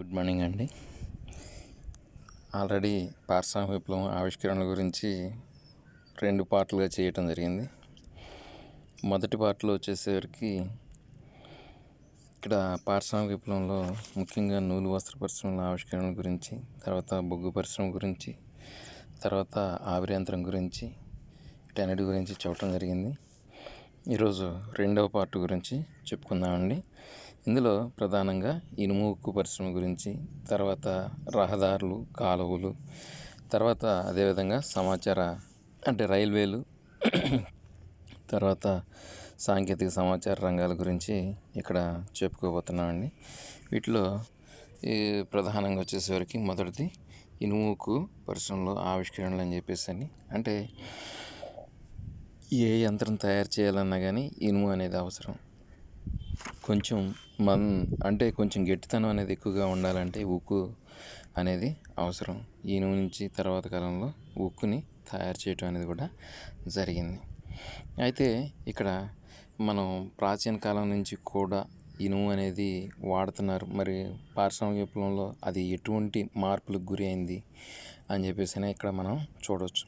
Good morning అండి. Already పారిశ్రామిక విప్లవం ఆవిష్కరణల గురించి రెండు పార్ట్లుగా చేయటం జరిగింది. మొదటి పార్ట్లో వచ్చేసరికి ఇక్కడ పారిశ్రామిక విప్లవంలో ముఖ్యంగా నూలు వస్త్ర పరిశ్రమల ఆవిష్కరణల గురించి తర్వాత బొగ్గు పరిశ్రమ గురించి తర్వాత ఆవిరి యంత్రం గురించి వీటన్నిటి గురించి చెప్పడం జరిగింది. ఈరోజు రెండవ పార్ట్ గురించి చెప్పుకుందామండి. ఇందులో ప్రధానంగా ఇనుము ఉక్కు పరిశ్రమ గురించి తర్వాత రహదారులు కాలువలు తర్వాత అదేవిధంగా సమాచార అంటే రైల్వేలు తర్వాత సాంకేతిక సమాచార రంగాల గురించి ఇక్కడ చెప్పుకోబోతున్నామండి. వీటిలో ఈ ప్రధానంగా వచ్చేసరికి మొదటిది ఇనుముకు పరిశ్రమలో ఆవిష్కరణలు అని చెప్పేసి అని అంటే ఏ యంత్రం తయారు చేయాలన్నా కానీ ఇనుము అనేది అవసరం. కొంచెం మన్ అంటే కొంచెం గట్టితనం అనేది ఎక్కువగా ఉండాలంటే ఉక్కు అనేది అవసరం. ఇనుము నుంచి తర్వాత కాలంలో ఉక్కుని తయారు చేయటం అనేది కూడా జరిగింది. అయితే ఇక్కడ మనం ప్రాచీన కాలం నుంచి కూడా ఇనుము అనేది వాడుతున్నారు. మరి పారిశ్రామిక విప్లవంలో అది ఎటువంటి మార్పులకు గురి అయింది అని చెప్పేసి ఇక్కడ మనం చూడవచ్చు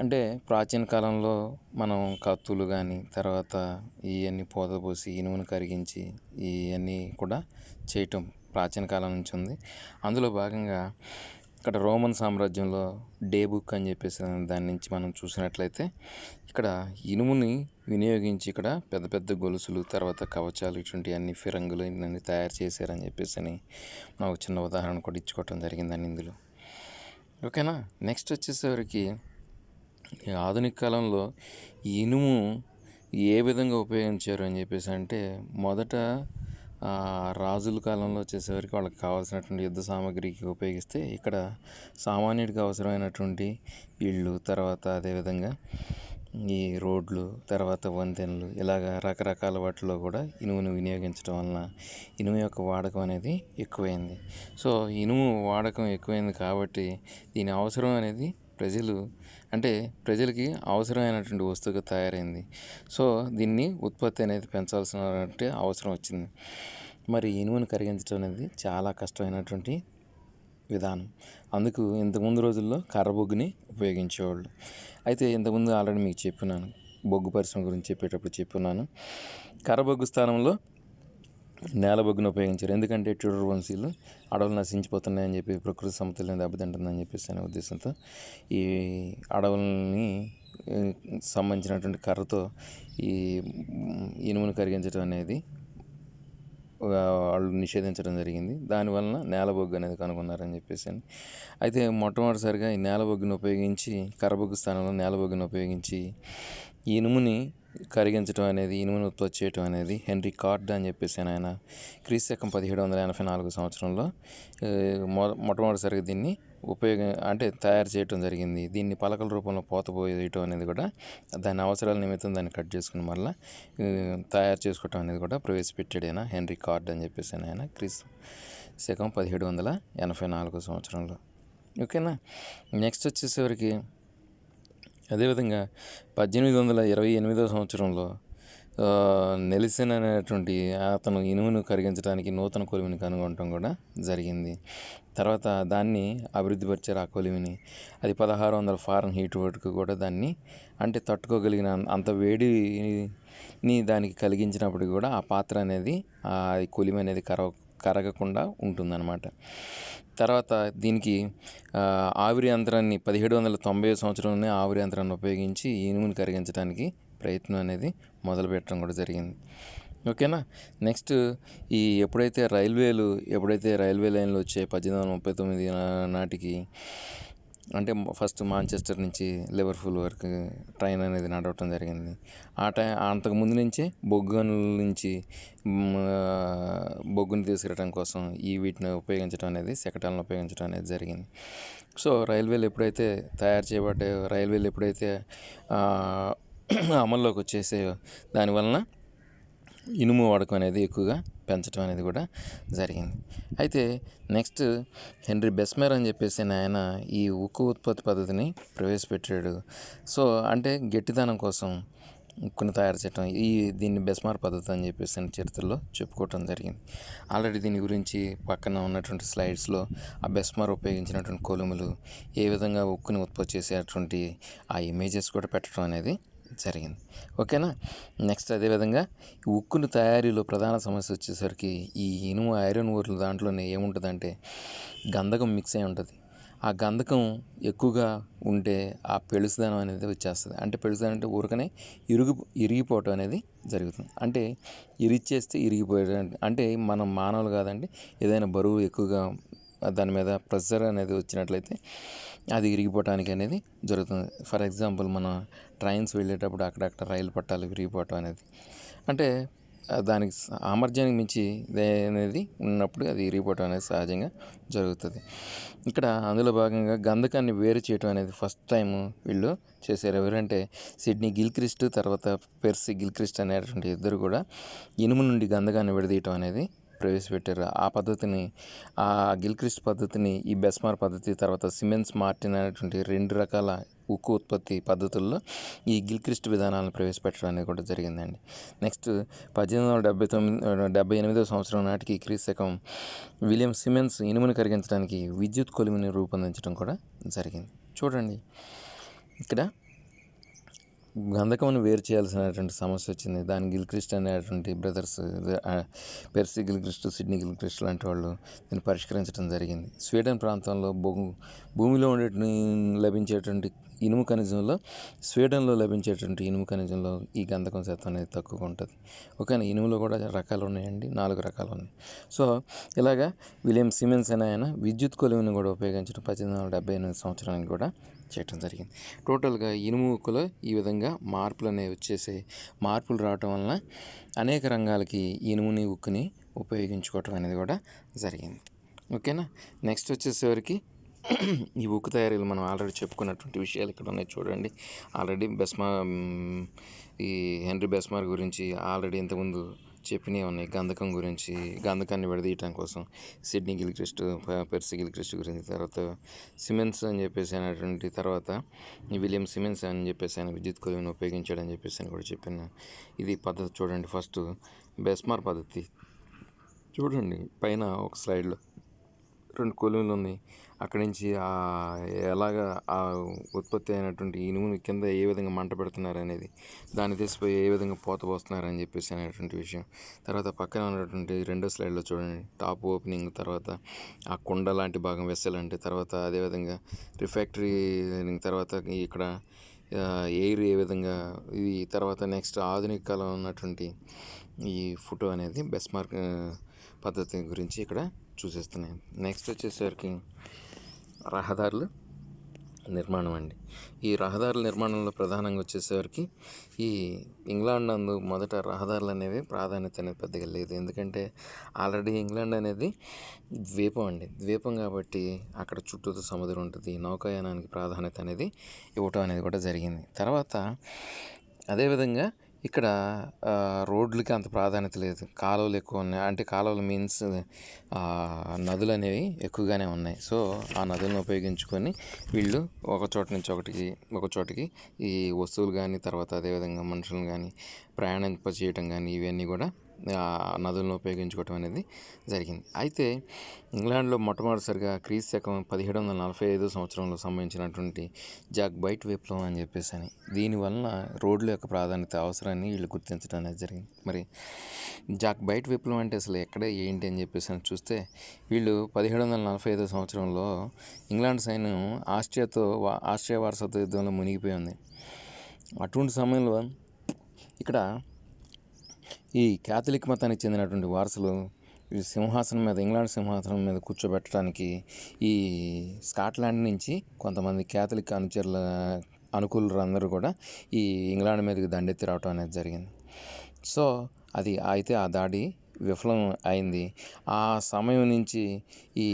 అంటే ప్రాచీన కాలంలో మనం కత్తులు కానీ తర్వాత ఇవన్నీ పోసి ఇనుమును కరిగించి ఇవన్నీ కూడా చేయటం ప్రాచీన కాలం నుంచి ఉంది. అందులో భాగంగా ఇక్కడ రోమన్ సామ్రాజ్యంలో డే బుక్ అని చెప్పేసి దాని నుంచి మనం చూసినట్లయితే ఇక్కడ ఇనుముని వినియోగించి ఇక్కడ పెద్ద పెద్ద గొలుసులు తర్వాత కవచాలు ఇటువంటి అన్ని ఫిరంగులు ఇవన్నీ తయారు చేశారని చెప్పేసి అని మనం చిన్న ఉదాహరణ కూడా ఇచ్చుకోవటం జరిగిందని ఇందులో. ఓకేనా? నెక్స్ట్ వచ్చేసరికి ఈ ఆధునిక కాలంలో ఈ ఇనుము ఏ విధంగా ఉపయోగించారు అని చెప్పేసి అంటే మొదట రాజుల కాలంలో వచ్చేసరికి వాళ్ళకి కావాల్సినటువంటి యుద్ధ సామాగ్రికి ఉపయోగిస్తే ఇక్కడ సామాన్యుడికి అవసరమైనటువంటి ఇళ్ళు తర్వాత అదేవిధంగా ఈ రోడ్లు తర్వాత వంతెనలు ఇలాగ రకరకాల వాటిలో కూడా ఇనుమును వినియోగించడం వలన ఇనుము యొక్క వాడకం అనేది ఎక్కువైంది. సో ఇనుము వాడకం ఎక్కువైంది కాబట్టి దీని అవసరం అనేది ప్రజలు అంటే ప్రజలకి అవసరమైనటువంటి వస్తువుగా తయారైంది. సో దీన్ని ఉత్పత్తి అనేది పెంచాల్సిన అవసరం వచ్చింది. మరి ఇనుమును కరిగించడం అనేది చాలా కష్టమైనటువంటి విధానం. అందుకు ఇంతకుముందు రోజుల్లో కర్ర బొగ్గుని ఉపయోగించేవాళ్ళు. అయితే ఇంతకుముందు ఆల్రెడీ మీకు చెప్పినాను. బొగ్గు పరిశ్రమ గురించి చెప్పేటప్పుడు చెప్పున్నాను కర్ర బొగ్గు స్థానంలో నేల బొగ్గును ఉపయోగించారు. ఎందుకంటే ట్యూడర్ వంశీలు అడవులు నశించిపోతున్నాయని చెప్పి ప్రకృతి సమతుల్యం దెబ్బతింటుందని చెప్పేసి అనే ఉద్దేశంతో ఈ అడవులని సంబంధించినటువంటి కర్రతో ఈ ఇనుమును కరిగించడం అనేది వాళ్ళు నిషేధించడం జరిగింది. దానివలన నేల బొగ్గు అనేది కనుగొన్నారని చెప్పేసి అని. అయితే మొట్టమొదటిసారిగా ఈ నేల బొగ్గును ఉపయోగించి కర్రబొగ్గు స్థానంలో నేల బొగ్గును ఉపయోగించి ఇనుముని కరిగించడం అనేది ఇనుమును ఉత్పత్తి చేయటం అనేది హెన్రీ కార్డ్ అని చెప్పేసి ఆయన క్రీస్తకం పదిహేడు వందల ఎనభై నాలుగు సంవత్సరంలో మొ మొట్టమొదటిసారిగా దీన్ని ఉపయోగ అంటే తయారు చేయటం జరిగింది. దీన్ని పలకల రూపంలో పోతపోయటం అనేది కూడా దాని అవసరాల నిమిత్తం దాన్ని కట్ చేసుకుని మళ్ళీ తయారు చేసుకోవటం అనేది కూడా ప్రవేశపెట్టాడు ఆయన హెన్రీ కార్డ్ అని చెప్పేసి ఆయన క్రీస్తు శకం పదిహేడు వందల ఎనభై నాలుగు సంవత్సరంలో. ఓకేనా? నెక్స్ట్ వచ్చేసరికి అదేవిధంగా పద్దెనిమిది వందల ఇరవై ఎనిమిదో సంవత్సరంలో ఆ, నెలిసెన్ అనేటువంటి అతను ఇనుమును కరిగించడానికి నూతన కొలిమిని కనుగొనటం కూడా జరిగింది. తర్వాత దాన్ని అభివృద్ధిపరిచారు ఆ కొలిమిని. అది పదహారు వందల ఫారెన్ హీట్ వరకు కూడా దాన్ని అంటే తట్టుకోగలిగిన అంత వేడిని దానికి కలిగించినప్పుడు కూడా ఆ పాత్ర అనేది ఆ కొలిమి అనేది కరవ కరగకుండా ఉంటుందన్నమాట. తర్వాత దీనికి ఆవిరి యంత్రాన్ని పదిహేడు వందల తొంభై సంవత్సరంలోనే ఆవిరి యంత్రాన్ని ఉపయోగించి ఇనుమును కరిగించడానికి ప్రయత్నం అనేది మొదలుపెట్టడం కూడా జరిగింది. ఓకేనా? నెక్స్ట్ ఈ ఎప్పుడైతే రైల్వేలు ఎప్పుడైతే రైల్వే లైన్లు వచ్చాయి పద్దెనిమిది వందల ముప్పై తొమ్మిది నాటికి అంటే ఫస్ట్ మాంచెస్టర్ నుంచి లివర్పూల్ వరకు ట్రైన్ అనేది నడవటం జరిగింది. ఆ టైం అంతకు ముందు నుంచే బొగ్గుల నుంచి బొగ్గును బొగ్గుని తీసుకురావడం కోసం ఈ వీటిని ఉపయోగించడం అనేది శకటాలను ఉపయోగించడం అనేది జరిగింది. సో రైల్వేలు ఎప్పుడైతే తయారు చేయబడ్డాయో రైల్వేలు ఎప్పుడైతే అమల్లోకి వచ్చేసాయో దానివలన ఇనుము వాడకం అనేది ఎక్కువగా పెంచడం అనేది కూడా జరిగింది. అయితే నెక్స్ట్ హెన్రీ బెస్మెర్ అని చెప్పేసి ఆయన ఈ ఉక్కు ఉత్పత్తి పద్ధతిని ప్రవేశపెట్టాడు. సో అంటే గట్టిదనం కోసం ఉక్కును తయారు చేయటం ఈ దీన్ని బెస్మార్ పద్ధతి అని చెప్పేసి అని చరిత్రలో చెప్పుకోవటం జరిగింది. ఆల్రెడీ దీని గురించి పక్కన ఉన్నటువంటి స్లైడ్స్లో ఆ బెస్మార్ ఉపయోగించినటువంటి కొలుములు ఏ విధంగా ఉక్కుని ఉత్పత్తి చేసేటువంటి ఆ ఇమేజెస్ కూడా పెట్టడం అనేది జరిగింది. ఓకేనా? నెక్స్ట్ అదేవిధంగా ఈ ఉక్కును తయారీలో ప్రధాన సమస్య వచ్చేసరికి ఈ ఇనుము ఐరన్ ఊర్లు దాంట్లోనే ఏముంటుందంటే గంధకం మిక్స్ అయి ఉంటుంది. ఆ గంధకం ఎక్కువగా ఉంటే ఆ పెళుసుదనం అనేది వచ్చేస్తుంది. అంటే పెళుసుదనం అంటే ఊరకనే ఇరుగు ఇరిగిపోవటం అనేది జరుగుతుంది. అంటే ఇరిచేస్తే ఇరిగిపోయడం అంటే మనం మానవులు కాదండి ఏదైనా బరువు ఎక్కువగా దాని మీద ప్రెషర్ అనేది వచ్చినట్లయితే అది విరిగిపోవటానికి అనేది జరుగుతుంది. ఫర్ ఎగ్జాంపుల్ మన ట్రైన్స్ వెళ్ళేటప్పుడు అక్కడక్కడ రైలు పట్టాలు విరిగిపోవటం అనేది. అంటే దానికి సామర్థ్యానికి మించి అనేది ఉన్నప్పుడు అది ఇరిగిపోవటం అనేది సహజంగా జరుగుతుంది. ఇక్కడ అందులో భాగంగా గంధకాన్ని వేరు చేయటం అనేది ఫస్ట్ టైం వీళ్ళు చేశారు. ఎవరంటే సిడ్నీ గిల్క్రిస్ట్ తర్వాత పెర్సీ గిల్క్రిస్ట్ అనేటువంటి ఇద్దరు కూడా ఇనుము నుండి గంధకాన్ని విడదీయటం అనేది ప్రవేశపెట్టారు. ఆ పద్ధతిని ఆ గిల్క్రిస్ట్ పద్ధతిని ఈ బెస్మార్ పద్ధతి తర్వాత సిమెన్స్ మార్టిన్ అనేటువంటి రెండు రకాల ఉక్కు ఉత్పత్తి పద్ధతుల్లో ఈ గిల్క్రిస్ట్ విధానాలను ప్రవేశపెట్టడం అనేది కూడా జరిగిందండి. నెక్స్ట్ పద్దెనిమిది వందల డెబ్బై తొమ్మిది డెబ్బై ఎనిమిదవ సంవత్సరం నాటికి క్రీశకం విలియం సిమెన్స్ ఇనుమును కరిగించడానికి విద్యుత్ కొలిమిని రూపొందించడం కూడా జరిగింది. చూడండి. ఇక్కడ గంధకమును వేరు చేయాల్సినటువంటి సమస్య వచ్చింది. దాని గిల్క్రిస్ట్ అనేటువంటి brothers Percy Gilchrist Sydney Gilchrist లాంటి వాళ్ళు దీన్ని పరిష్కరించడం జరిగింది. స్వీడన్ ప్రాంతంలో భూ భూమిలో ఉండే లభించేటువంటి ఇనుము ఖనిజంలో స్వీడన్లో లభించేటువంటి ఇనుము ఖనిజంలో ఈ గంధకం శాతం అనేది తక్కువగా ఉంటుంది. ఓకేనా? ఇనుములో కూడా రకాలు ఉన్నాయండి నాలుగు రకాలు ఉన్నాయి సో ఇలాగా విలియం సిమెన్స్ అనే ఆయన విద్యుత్ కొలువుని కూడా ఉపయోగించడం పద్దెనిమిది వందల డెబ్బై ఎనిమిది సంవత్సరానికి కూడా చేయటం జరిగింది. టోటల్గా ఇనుము ఉక్కులో ఈ విధంగా మార్పులు అనేవి వచ్చేసి మార్పులు రావటం వలన అనేక రంగాలకి ఇనుముని ఉక్కుని ఉపయోగించుకోవటం అనేది కూడా జరిగింది. ఓకేనా? నెక్స్ట్ వచ్చేసరికి ఈ ఉక్కు తయారీలు మనం ఆల్రెడీ చెప్పుకున్నటువంటి విషయాలు ఇక్కడ ఉన్నాయి చూడండి. ఆల్రెడీ బెస్మా ఈ హెన్రీ బెస్మార్ గురించి ఆల్రెడీ ఇంతకుముందు చెప్పినవి ఉన్నాయి. గంధకం గురించి గంధకాన్ని విడదీయటం కోసం సిడ్నీ గిల్క్రిస్ట్ ప- పెర్సీ గిల్క్రిస్ట్ గురించి తర్వాత సిమెన్స్ అని చెప్పేసి అనేటువంటి తర్వాత ఈ విలియం సిమెన్స్ అని చెప్పేసి ఆయన విద్యుత్ కొలువుని ఉపయోగించాడని చెప్పేసి అని కూడా చెప్పాను ఇది పద్ధతి చూడండి. ఫస్ట్ బెస్మార్ పద్ధతి. చూడండి పైన ఒక స్లైడ్లో రెండు కొలువులు ఉన్నాయి. అక్కడి నుంచి ఎలాగ ఆ ఉత్పత్తి అయినటువంటి ఇనుముని కింద ఏ విధంగా మంట పెడుతున్నారు అనేది దాన్ని తీసిపోయి ఏ విధంగా పోత పోస్తున్నారు అని చెప్పేసి అనేటువంటి విషయం. తర్వాత పక్కన ఉన్నటువంటి రెండో స్లైడ్లో చూడండి. టాప్ ఓపెనింగ్ తర్వాత ఆ కుండ లాంటి భాగం వెస్సలంటే తర్వాత అదేవిధంగా రిఫ్యాక్టరీ తర్వాత ఇక్కడ ఎయిర్ ఏ విధంగా ఇది తర్వాత నెక్స్ట్ ఆధునిక కాలం ఉన్నటువంటి ఈ ఫోటో అనేది బెస్ట్ మార్క్ పద్ధతి గురించి ఇక్కడ చూసేస్తున్నాయి నెక్స్ట్ వచ్చేసరికి రహదారులు నిర్మాణం అండి. ఈ రహదారుల నిర్మాణంలో ప్రధానంగా వచ్చేసరికి ఈ ఇంగ్లాండ్ నందు మొదట రహదారులు అనేవి ప్రాధాన్యత అనేది పెద్దగా లేదు. ఎందుకంటే ఆల్రెడీ ఇంగ్లాండ్ అనేది ద్వీపం అండి. ద్వీపం కాబట్టి అక్కడ చుట్టూతో సముద్రం ఉంటుంది. నౌకాయానానికి ప్రాధాన్యత అనేది ఇవ్వటం అనేది కూడా జరిగింది. తర్వాత అదేవిధంగా ఇక్కడ రోడ్లకి అంత ప్రాధాన్యత లేదు. కాలువలు ఎక్కువ ఉన్నాయి. అంటే కాలువలు మీన్స్ నదులు అనేవి ఎక్కువగానే ఉన్నాయి. సో ఆ నదులను ఉపయోగించుకొని వీళ్ళు ఒక చోట నుంచి ఒకటికి ఒక చోటికి ఈ వస్తువులు కానీ తర్వాత అదేవిధంగా మనుషులను కానీ ప్రయాణింప చేయటం కానీ ఇవన్నీ కూడా నదులను ఉపయోగించుకోవటం అనేది జరిగింది. అయితే ఇంగ్లాండ్లో మొట్టమొదటిసారిగా క్రీస్తు శకం పదిహేడు వందల నలభై ఐదు సంవత్సరంలో సంబంధించినటువంటి జాక్ బైట్ విప్లవం అని చెప్పేసి అని. దీనివలన రోడ్ల యొక్క ప్రాధాన్యత అవసరాన్ని వీళ్ళు గుర్తించడం అనేది జరిగింది. మరి జాక్ బైట్ విప్లవం అంటే అసలు ఎక్కడ ఏంటి అని చెప్పేసి అని చూస్తే వీళ్ళు పదిహేడు వందల నలభై ఐదో సంవత్సరంలో ఇంగ్లాండ్ సైన్యం ఆస్ట్రియాతో ఆస్ట్రియా వారసత్వ యుద్ధంలో మునిగిపోయి ఉంది. అటువంటి సమయంలో ఇక్కడ ఈ క్యాథలిక్ మతానికి చెందినటువంటి వారసులు ఈ సింహాసనం మీద ఇంగ్లాండ్ సింహాసనం మీద కూర్చోబెట్టడానికి ఈ స్కాట్లాండ్ నుంచి కొంతమంది క్యాథలిక్ అనుచరుల అనుకూలు అందరూ కూడా ఈ ఇంగ్లాండ్ మీదకి దండెత్తి రావటం అనేది జరిగింది. సో అది అయితే ఆ దాడి విఫలం అయింది. ఆ సమయం నుంచి ఈ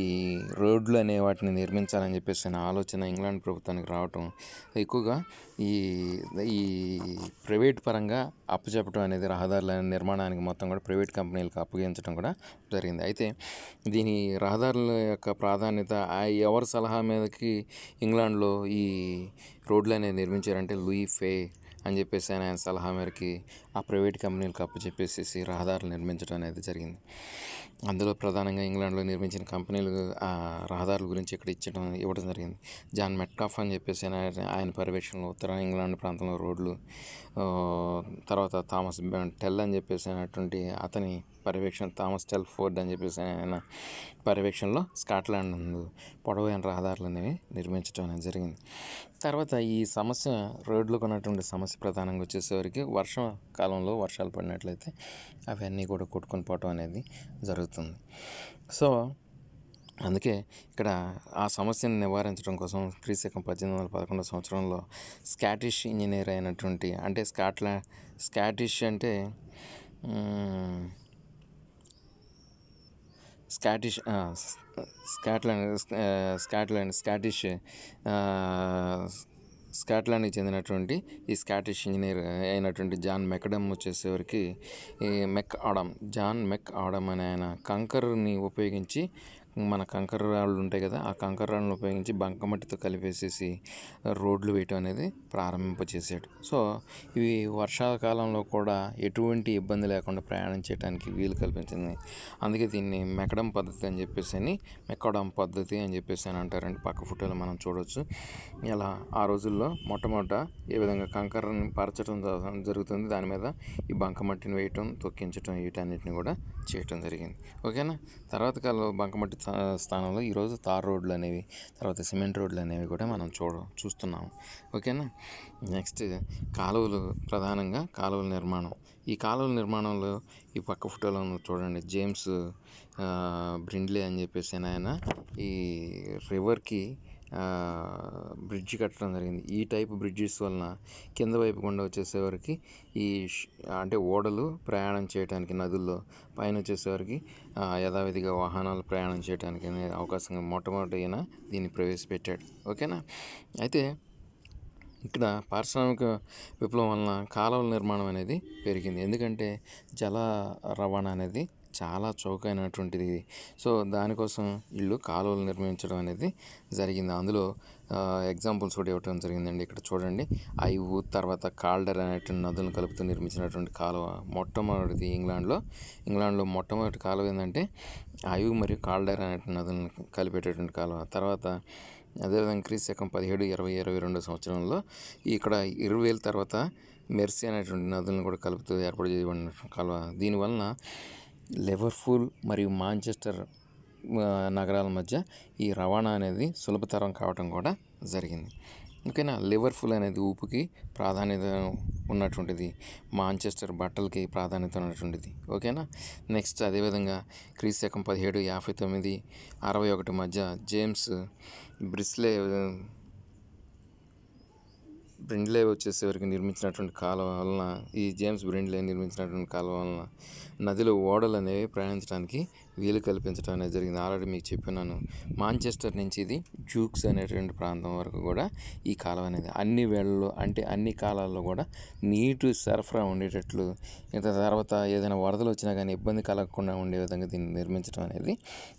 రోడ్లు అనే వాటిని నిర్మించాలని చెప్పేసి నా ఆలోచన ఇంగ్లాండ్ ప్రభుత్వానికి రావటం. ఎక్కువగా ఈ ఈ ప్రైవేట్ పరంగా అప్పచెప్పడం అనేది రహదారుల నిర్మాణానికి మొత్తం కూడా ప్రైవేట్ కంపెనీలకు అప్పగించడం కూడా జరిగింది. అయితే దీని రహదారుల యొక్క ప్రాధాన్యత ఆ ఎవరి సలహా మీదకి ఇంగ్లాండ్లో ఈ రోడ్లు అనేవి నిర్మించారంటే లూయి ఫే అని చెప్పేసి ఆయన ఆయన సలహా మేరకి ఆ ప్రైవేట్ కంపెనీలకు అప్పు చెప్పేసి రహదారులు నిర్మించడం అనేది జరిగింది. అందులో ప్రధానంగా ఇంగ్లాండ్లో నిర్మించిన కంపెనీలు ఆ రహదారుల గురించి ఇక్కడ ఇచ్చడం ఇవ్వడం జరిగింది. జాన్ మెట్కాఫ్ అని చెప్పేసి ఆయన ఆయన పర్యవేక్షణలో ఉత్తర ఇంగ్లాండ్ ప్రాంతంలో రోడ్లు తర్వాత థామస్ టెల్ అని చెప్పేసి అయినటువంటి అతని పర్యవేక్షణ థామస్ టెల్ ఫోర్డ్ అని చెప్పేసి ఆయన పర్యవేక్షణలో స్కాట్లాండ్ పొడవైన రహదారులు అనేవి నిర్మించడం అనేది జరిగింది. తర్వాత ఈ సమస్య రోడ్లకు ఉన్నటువంటి సమస్య ప్రధానంగా వచ్చేసరికి వర్షాకాలంలో వర్షాలు పడినట్లయితే అవన్నీ కూడా కొట్టుకొని పోవటం అనేది జరుగుతుంది. సో అందుకే ఇక్కడ ఆ సమస్యను నివారించడం కోసం క్రీశకం పద్దెనిమిది వందల పదకొండవ సంవత్సరంలో స్కాటిష్ ఇంజనీర్ అయినటువంటి అంటే స్కాట్లా స్కాటిష్ అంటే స్కాటిష్ స్కాట్లాండ్ స్కాట్లాండ్ స్కాటిష్ స్కాట్లాండ్కి చెందినటువంటి ఈ స్కాటిష్ ఇంజనీర్ అయినటువంటి జాన్ మెకడమ్ వచ్చేసేవరికి ఈ McAdam John McAdam అనే ఆయన కంకర్ని ఉపయోగించి మన కంకర రాళ్ళు ఉంటాయి కదా ఆ కంకర రాళ్ళను ఉపయోగించి బంకమట్టితో కలిపేసేసి రోడ్లు వేయటం అనేది ప్రారంభింపచేసాడు సో ఇవి వర్షాకాలంలో కూడా ఎటువంటి ఇబ్బంది లేకుండా ప్రయాణం చేయడానికి వీలు కల్పించింది. అందుకే దీన్ని మెకడం పద్ధతి అని చెప్పేసి అని మెక్కడం పద్ధతి అని చెప్పేసి అని అంటారండి. పక్క ఫోటోలో మనం చూడవచ్చు ఇలా ఆ రోజుల్లో మొట్టమొదట ఏ విధంగా కంకరని పరచడం జ- జరుగుతుంది దాని మీద ఈ బంకమట్టిని వేయటం తొక్కించటం వీటన్నిటిని కూడా చేయటం జరిగింది. ఓకేనా? తర్వాత కాలంలో బంకమట్టి స్థానంలో ఈరోజు తార్ రోడ్లు అనేవి తర్వాత సిమెంట్ రోడ్లు అనేవి కూడా మనం చూడ చూస్తున్నాము. ఓకేనా? నెక్స్ట్ కాలువలు ప్రధానంగా కాలువల నిర్మాణం. ఈ కాలువల నిర్మాణంలో ఈ పక్క ఫోటోలో చూడండి జేమ్స్ బ్రిండ్లే అని చెప్పేసి ఆయన ఈ రివర్కి బ్రిడ్జ్ కట్టడం జరిగింది. ఈ టైప్ బ్రిడ్జెస్ వలన కింద వైపు గుండా వచ్చేసేవారికి ఈ అంటే ఓడలు ప్రయాణం చేయడానికి నదుల్లో పైన వచ్చేసేవారికి యథావిధిగా వాహనాలు ప్రయాణం చేయడానికి అనే అవకాశంగా మొట్టమొదటి అయినా దీన్ని ప్రవేశపెట్టాడు. ఓకేనా? అయితే ఇక్కడ పారిశ్రామిక విప్లవం వలన కాలువల నిర్మాణం అనేది పెరిగింది. ఎందుకంటే జల రవాణా అనేది చాలా చౌకైనటువంటిది. సో దానికోసం ఇల్లు కాలువలు నిర్మించడం అనేది జరిగింది. అందులో ఎగ్జాంపుల్స్ కూడా ఇవ్వటం జరిగిందండి. ఇక్కడ చూడండి. ఐవు తర్వాత కాల్డర్ అనేటువంటి నదులను కలుపుతూ నిర్మించినటువంటి కాలువ మొట్టమొదటిది ఇంగ్లాండ్లో. ఇంగ్లాండ్లో మొట్టమొదటి కాలువ ఏంటంటే ఐవు మరియు కాల్డర్ అనేటువంటి నదులను కలిపేటటువంటి కాలువ. తర్వాత అదేవిధంగా క్రీస్ శకం పదిహేడు ఇరవై ఇరవై రెండు సంవత్సరంలో ఇక్కడ ఇరవై వేల తర్వాత మెర్సీ అనేటువంటి నదులను కూడా కలుపుతూ ఏర్పాటు చేయబడిన కాలువ. దీనివలన లివర్పూల్ మరియు మాంచెస్టర్ నగరాల మధ్య ఈ రవాణా అనేది సులభతరం కావటం కూడా జరిగింది. ఓకేనా? లివర్పూల్ అనేది ఊపుకి ప్రాధాన్యత ఉన్నటువంటిది. మాంచెస్టర్ బట్టలకి ప్రాధాన్యత ఉన్నటువంటిది. ఓకేనా? నెక్స్ట్ అదేవిధంగా క్రీస్తు శకం పదిహేడు యాభై తొమ్మిది అరవై ఒకటి మధ్య జేమ్స్ బ్రిస్లే బ్రిండ్లే వచ్చేసేవరకు నిర్మించినటువంటి కాలువ వలన ఈ జేమ్స్ బ్రిండ్లే నిర్మించినటువంటి కాలువ వలన నదిలో ఓడలు అనేవి ప్రయాణించడానికి వీలు కల్పించడం అనేది జరిగింది. ఆల్రెడీ మీకు చెప్పినాను. మాంచెస్టర్ నుంచి ఇది జూక్స్ అనేటువంటి ప్రాంతం వరకు కూడా ఈ కాలువ అనేది. అన్ని వేళల్లో అంటే అన్ని కాలాల్లో కూడా నీటి సరఫరా ఉండేటట్లు ఇంత తర్వాత ఏదైనా వరదలు వచ్చినా కానీ ఇబ్బంది కలగకుండా ఉండే విధంగా దీన్ని నిర్మించడం అనేది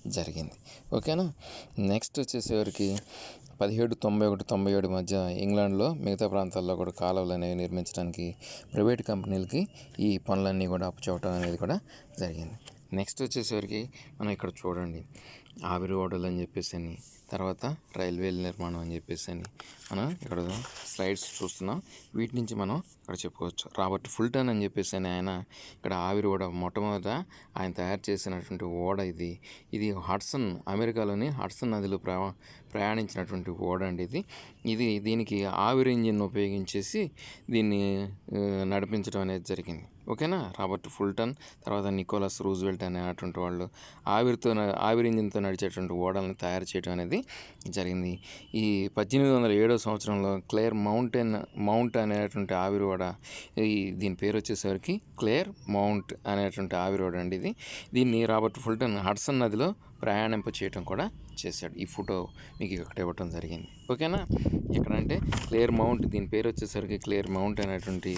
జరిగింది. ఓకేనా? నెక్స్ట్ వచ్చేసేవరికి పదిహేడు తొంభై ఒకటి తొంభై ఏడు మధ్య ఇంగ్లాండ్లో మిగతా ప్రాంతాల్లో కూడా కాలువలు అనేవి నిర్మించడానికి ప్రైవేట్ కంపెనీలకి ఈ పనులన్నీ కూడా అప్పచెప్పడం అనేది కూడా జరిగింది. నెక్స్ట్ వచ్చేసరికి మనం ఇక్కడ చూడండి. ఆవిరి ఓడలు అని చెప్పేసి అని తర్వాత రైల్వేల నిర్మాణం అని చెప్పేసి అని మనం ఇక్కడ స్లైడ్స్ చూస్తున్నాం. వీటి నుంచి మనం ఇక్కడ చెప్పుకోవచ్చు. రాబర్ట్ ఫుల్టన్ అని చెప్పేసి అని ఆయన ఇక్కడ ఆవిరి ఓడ మొట్టమొదట ఆయన తయారు చేసినటువంటి ఓడ ఇది. ఇది హడ్సన్ అమెరికాలోని హడ్సన్ నదిలో ప్రవా ప్రయాణించినటువంటి ఓడ అండి ఇది. ఇది దీనికి ఆవిరి ఇంజిన్ ఉపయోగించేసి దీన్ని నడిపించడం అనేది జరిగింది. ఓకేనా? రాబర్ట్ ఫుల్టన్ తర్వాత నికోలస్ రూజ్వెల్ట్ అనేటువంటి వాళ్ళు ఆవిరితో ఆవిరి ఇంజిన్తో నడిచేటువంటి ఓడలను తయారు చేయడం అనేది జరిగింది. ఈ పద్దెనిమిది వందల ఏడో సంవత్సరంలో క్లేర్ మౌంటైన్ మౌంట్ అనేటువంటి ఆవిరి ఓడ ఈ దీని పేరు వచ్చేసరికి క్లేర్ మౌంట్ అనేటువంటి ఆవిరి ఓడ అండి ఇది. దీన్ని రాబర్ట్ ఫుల్టన్ హడ్సన్ నదిలో ప్రయాణింప చేయటం కూడా చేశాడు. ఈ ఫోటో మీకు ఇక్కడ ఇవ్వటం జరిగింది. ఓకేనా? ఎక్కడంటే క్లియర్ మౌంట్ దీని పేరు వచ్చేసరికి క్లియర్ మౌంట్ అనేటువంటి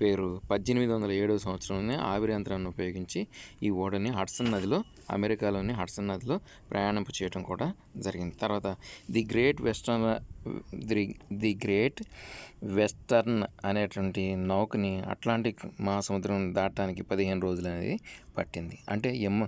పేరు పద్దెనిమిది వందల ఏడవ సంవత్సరంలోనే ఆవిరి యంత్రాన్ని ఉపయోగించి ఈ ఓడని హడ్సన్ నదిలో అమెరికాలోని హడ్సన్ నదిలో ప్రయాణింపు చేయడం కూడా జరిగింది. తర్వాత the Great Western the the Great Western అనేటువంటి నౌకని అట్లాంటిక్ మహాసముద్రం దాటడానికి పదిహేను రోజులు అనేది పట్టింది. అంటే ఎమ్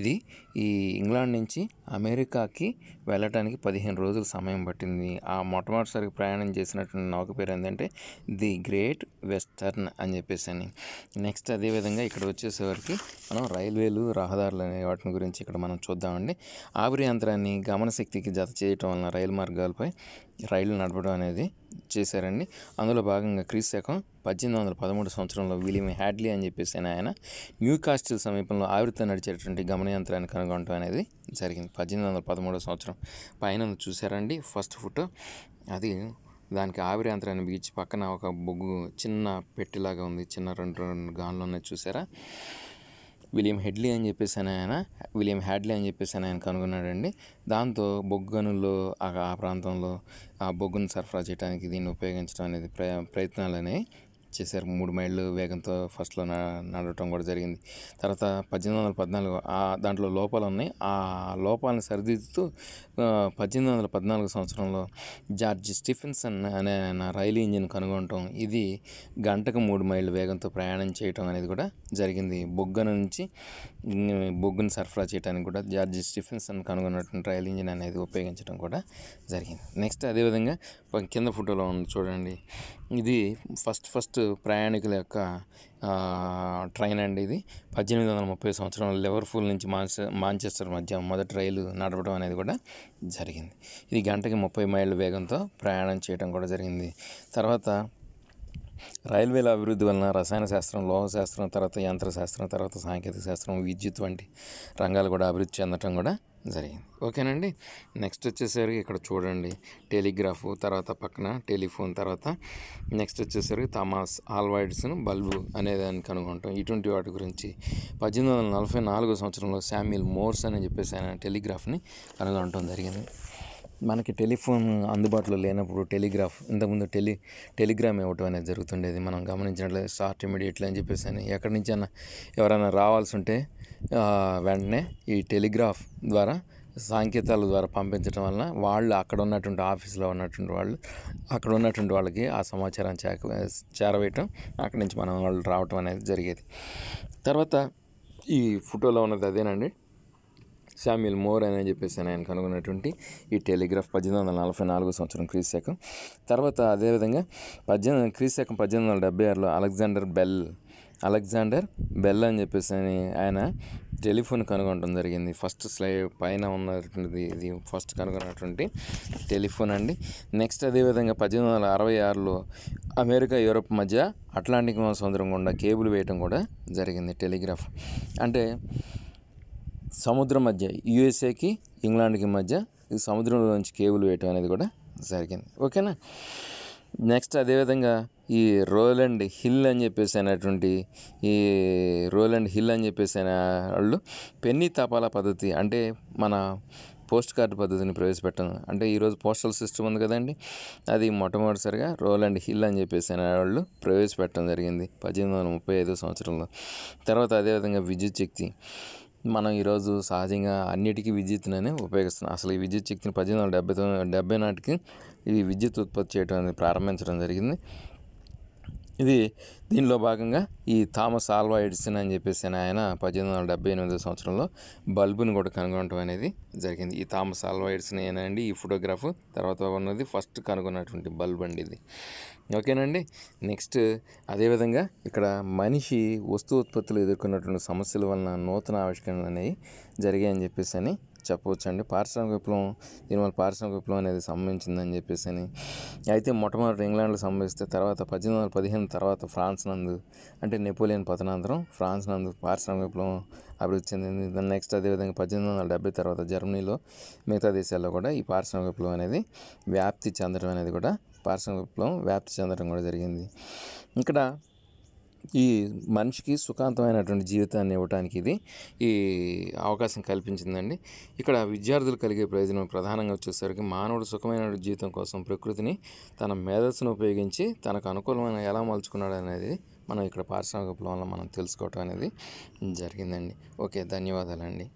ఇది ఈ ఇంగ్లాండ్ నుంచి అమెరికాకి వెళ్ళటానికి పదిహేను రోజులు సమయం పట్టింది ఆ మొట్టమొదటిసారి ప్రయాణం చేసినటువంటి నౌక పేరు ఏంటంటే ది గ్రేట్ వెస్టర్న్ అని చెప్పేసి అని నెక్స్ట్ అదేవిధంగా ఇక్కడ వచ్చేసేవరకు మనం రైల్వేలు రహదారులు అనే వాటిని గురించి ఇక్కడ మనం చూద్దామండి. ఆవిరి యంత్రాన్ని గమనశక్తికి జత చేయటం వలన రైలు మార్గాలపై రైళ్ళు నడపడం అనేది చేశారండి. అందులో భాగంగా క్రీస్తు శకం పద్దెనిమిది వందల పదమూడు సంవత్సరంలో విలియం హ్యాడ్లీ అని చెప్పేసి ఆయన న్యూ కాస్టిల్ సమీపంలో ఆవిరితో నడిచేటువంటి గమనయంత్రాన్ని కనుగొనడం అనేది జరిగింది. పద్దెనిమిది వందల పదమూడో సంవత్సరం పైన చూసారండి ఫస్ట్ ఫోటో అది దానికి ఆవిరి యంత్రాన్ని బీచ్ పక్కన ఒక బొగ్గు చిన్న పెట్టిలాగా ఉంది. చిన్న రెండు రెండు గాన్లు ఉన్నాయి చూసారా? విలియం హెడ్లీ అని చెప్పేసి అని ఆయన విలియం హ్యాడ్లీ అని చెప్పేసి అని ఆయన కనుగొన్నాడండి. దాంతో బొగ్గు ఆ ఆ ప్రాంతంలో ఆ బొగ్గును సరఫరా చేయడానికి దీన్ని ఉపయోగించడం అనేది ప్రయ ప్రయత్నాలు అనేవి చేశారు. మూడు మైళ్ళు వేగంతో ఫస్ట్లో నడవటం కూడా జరిగింది. తర్వాత పద్దెనిమిది వందల పద్నాలుగు ఆ దాంట్లో లోపాలు ఉన్నాయి. ఆ లోపాలను సరిదిద్దుతూ పద్దెనిమిది వందల పద్నాలుగు సంవత్సరంలో జార్జ్ స్టిఫెన్సన్ అనే ఆయన రైలు ఇంజిన్ కనుగొనటం ఇది గంటకు మూడు మైళ్ళు వేగంతో ప్రయాణం చేయటం అనేది కూడా జరిగింది. బొగ్గన నుంచి బొగ్గును సరఫరా చేయడానికి కూడా జార్జ్ స్టిఫెన్సన్ కనుగొన్నటువంటి రైలు ఇంజిన్ అనేది ఉపయోగించడం కూడా జరిగింది. నెక్స్ట్ అదేవిధంగా కింద ఫోటోలో ఉంది చూడండి. ఇది ఫస్ట్ ఫస్ట్ ప్రయాణికుల యొక్క ట్రైన్ అండి ఇది. పద్దెనిమిది వందల ముప్పై సంవత్సరంలో లివర్పూల్ నుంచి మాంచెస్టర్ మధ్య మొదటి రైలు నడపడం అనేది కూడా జరిగింది. ఇది గంటకి ముప్పై మైళ్ళ వేగంతో ప్రయాణం చేయడం కూడా జరిగింది. తర్వాత రైల్వేల అభివృద్ధి వలన రసాయన శాస్త్రం లోహశాస్త్రం తర్వాత యంత్ర శాస్త్రం తర్వాత సాంకేతిక శాస్త్రం విద్యుత్ వంటి రంగాలు కూడా అభివృద్ధి చెందటం కూడా జరిగింది. ఓకేనండి? నెక్స్ట్ వచ్చేసరికి ఇక్కడ చూడండి. టెలిగ్రాఫ్ తర్వాత పక్కన టెలిఫోన్ తర్వాత నెక్స్ట్ వచ్చేసరికి థమాస్ ఆల్వాయిడ్స్ను బల్బు అనేదాన్ని కనుగొంటాం. ఇటువంటి వాటి గురించి పద్దెనిమిది వందల నలభై నాలుగో సంవత్సరంలో శామ్యుల్ మోర్స్ అని చెప్పేసి ఆయన టెలిగ్రాఫ్ని కనుగొనటం జరిగింది. మనకి టెలిఫోన్ అందుబాటులో లేనప్పుడు టెలిగ్రాఫ్ ఇంతకుముందు టెలి టెలిగ్రామ్ ఇవ్వటం అనేది జరుగుతుండేది. మనం గమనించినట్లయితే షార్ట్ ఇమీడియట్లీ అని చెప్పేసి అని ఎక్కడి నుంచి అయినా ఎవరైనా రావాల్సి ఉంటే వెంటనే ఈ టెలిగ్రాఫ్ ద్వారా సాంకేతాల ద్వారా పంపించడం వలన వాళ్ళు అక్కడ ఉన్నటువంటి ఆఫీస్లో ఉన్నటువంటి వాళ్ళు అక్కడ ఉన్నటువంటి వాళ్ళకి ఆ సమాచారం చేక చేరవేయటం అక్కడి నుంచి మనం వాళ్ళు రావటం అనేది జరిగేది. తర్వాత ఈ ఫోటోలో ఉన్నది అదేనండి. శామ్యుల్ మోర్ అని చెప్పేసి ఆయన కనుగొన్నటువంటి ఈ టెలిగ్రాఫ్ పద్దెనిమిది వందల నలభై నాలుగో సంవత్సరం క్రీస్తు తర్వాత అదేవిధంగా పద్దెనిమిది క్రీస్తు పద్దెనిమిది వందల డెబ్బై ఆరులో అలెగ్జాండర్ బెల్ అలెగ్జాండర్ బెల్ అని చెప్పేసి అని ఆయన టెలిఫోన్ కనుగొనడం జరిగింది. ఫస్ట్ స్లైడ్ పైన ఉన్నటువంటిది ఇది ఫస్ట్ కనుగొన్నటువంటి టెలిఫోన్ అండి. నెక్స్ట్ అదేవిధంగా పద్దెనిమిది వందల అరవై ఆరులో అమెరికా యూరప్ మధ్య అట్లాంటిక్ సముద్రం గుండా కేబుల్ వేయటం కూడా జరిగింది టెలిగ్రాఫ్. అంటే సముద్రం మధ్య యుఎస్ఏకి ఇంగ్లాండ్కి మధ్య ఈ సముద్రంలోంచి కేబుల్ వేయటం అనేది కూడా జరిగింది. ఓకేనా? నెక్స్ట్ అదేవిధంగా ఈ రోలండ్ హిల్ అని చెప్పేసి అనేటువంటి ఈ రోలండ్ హిల్ అని చెప్పేసి అనే వాళ్ళు పెన్నీ తపాలా పద్ధతి అంటే మన పోస్ట్ కార్డు పద్ధతిని ప్రవేశపెట్టాను. అంటే ఈరోజు పోస్టల్ సిస్టమ్ ఉంది కదండి అది మొట్టమొదటిసారిగా రోల్ అండ్ హిల్ అని చెప్పేసి అనేవాళ్ళు ప్రవేశపెట్టడం జరిగింది పద్దెనిమిది వందల ముప్పై ఐదో సంవత్సరంలో. తర్వాత అదేవిధంగా విద్యుత్ శక్తి. మనం ఈరోజు సహజంగా అన్నిటికీ విద్యుత్తునే ఉపయోగిస్తున్నాం. అసలు ఈ విద్యుత్ శక్తిని పద్దెనిమిది వందల డెబ్బై తొమ్మిది డెబ్బై నాటికి ఈ విద్యుత్ ఉత్పత్తి చేయడం అనేది ప్రారంభించడం జరిగింది. ఇది దీనిలో భాగంగా ఈ థామస్ ఆల్వా ఎడిసన్ అని చెప్పేసి ఆయన పద్దెనిమిది వందల డెబ్బై ఎనిమిదో సంవత్సరంలో బల్బుని కూడా కనుగొనడం అనేది జరిగింది. ఈ థామస్ ఆల్వా ఎడిసన్ ఏనండి ఈ ఫోటోగ్రాఫ్ తర్వాత ఉన్నది ఫస్ట్ కనుగొన్నటువంటి బల్బ్ అండి ఇది. ఓకేనండి నెక్స్ట్ అదేవిధంగా ఇక్కడ మనిషి వస్తు ఉత్పత్తులు ఎదుర్కొన్నటువంటి సమస్యల వలన నూతన ఆవిష్కరణలు అనేవి జరిగాయని చెప్పేసి అని చెప్పవచ్చు అండి పారిశ్రామిక విప్లవం దీనివల్ల పారిశ్రామిక విప్లవం అనేది సంభవించిందని చెప్పేసి అని అయితే మొట్టమొదటి ఇంగ్లాండ్లో సంభవిస్తే తర్వాత పద్దెనిమిది వందల పదిహేను తర్వాత ఫ్రాన్స్ నందు అంటే నెపోలియన్ పతనాంతరం ఫ్రాన్స్ నందు పారిశ్రామిక విప్లవం అభివృద్ధి చెందింది. దాని నెక్స్ట్ అదేవిధంగా పద్దెనిమిది వందల డెబ్బై తర్వాత జర్మనీలో మిగతా దేశాల్లో కూడా ఈ పారిశ్రామిక విప్లవం అనేది వ్యాప్తి చెందడం అనేది కూడా పారిశ్రామిక విప్లవం వ్యాప్తి చెందడం కూడా జరిగింది. ఇక్కడ ఈ మనిషికి సుఖాంతమైనటువంటి జీవితాన్ని ఇవ్వడానికి ఇది ఈ అవకాశం కల్పించిందండి. ఇక్కడ విద్యార్థులు కలిగే ప్రయోజనం ప్రధానంగా వచ్చేసరికి మానవుడు సుఖమైన జీవితం కోసం ప్రకృతిని తన మేధస్సును ఉపయోగించి తనకు అనుకూలమైన ఎలా మలుచుకున్నాడు అనేది మనం ఇక్కడ పారిశ్రామిక విప్లవంలో మనం తెలుసుకోవటం అనేది జరిగిందండి. ఓకే ధన్యవాదాలండి.